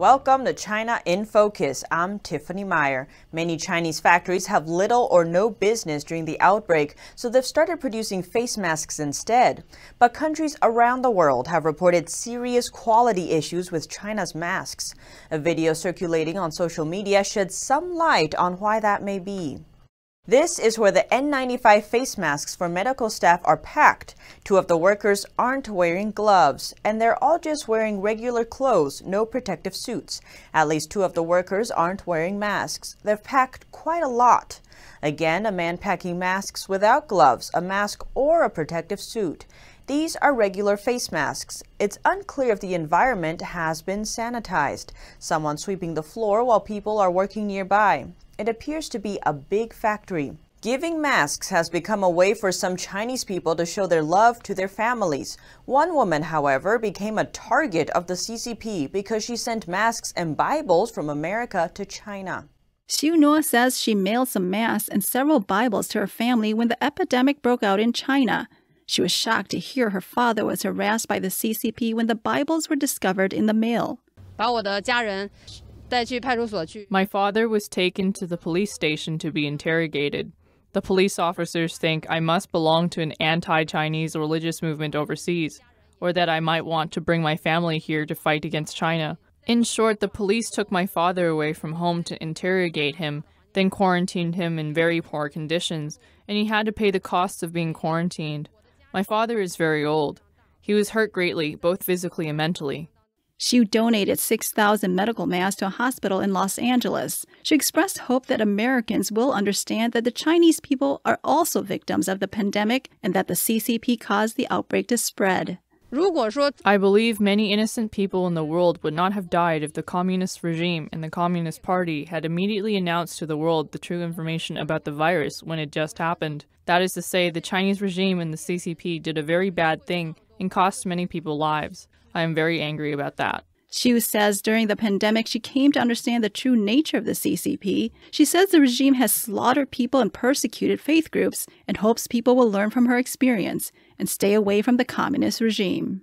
Welcome to China in Focus. I'm Tiffany Meyer. Many Chinese factories have little or no business during the outbreak, so they've started producing face masks instead. But countries around the world have reported serious quality issues with China's masks. A video circulating on social media sheds some light on why that may be. This is where the N95 face masks for medical staff are packed. Two of the workers aren't wearing gloves, and they're all just wearing regular clothes, no protective suits. At least two of the workers aren't wearing masks. They've packed quite a lot. Again, a man packing masks without gloves, a mask, or a protective suit. These are regular face masks. It's unclear if the environment has been sanitized. Someone sweeping the floor while people are working nearby. It appears to be a big factory. Giving masks has become a way for some Chinese people to show their love to their families. One woman, however, became a target of the CCP because she sent masks and Bibles from America to China. Xiu Nuo says she mailed some masks and several Bibles to her family when the epidemic broke out in China. She was shocked to hear her father was harassed by the CCP when the Bibles were discovered in the mail. 把我的家人 my father was taken to the police station to be interrogated. The police officers think I must belong to an anti Chinese religious movement overseas, or that I might want to bring my family here to fight against China. In short, the police took my father away from home to interrogate him, then quarantined him in very poor conditions, and he had to pay the costs of being quarantined. My father is very old. He was hurt greatly, both physically and mentally. Xu donated 6,000 medical masks to a hospital in Los Angeles. She expressed hope that Americans will understand that the Chinese people are also victims of the pandemic and that the CCP caused the outbreak to spread. I believe many innocent people in the world would not have died if the communist regime and the Communist Party had immediately announced to the world the true information about the virus when it just happened. That is to say, the Chinese regime and the CCP did a very bad thing and cost many people lives. I am very angry about that. Xu says during the pandemic, she came to understand the true nature of the CCP. She says the regime has slaughtered people and persecuted faith groups and hopes people will learn from her experience and stay away from the communist regime.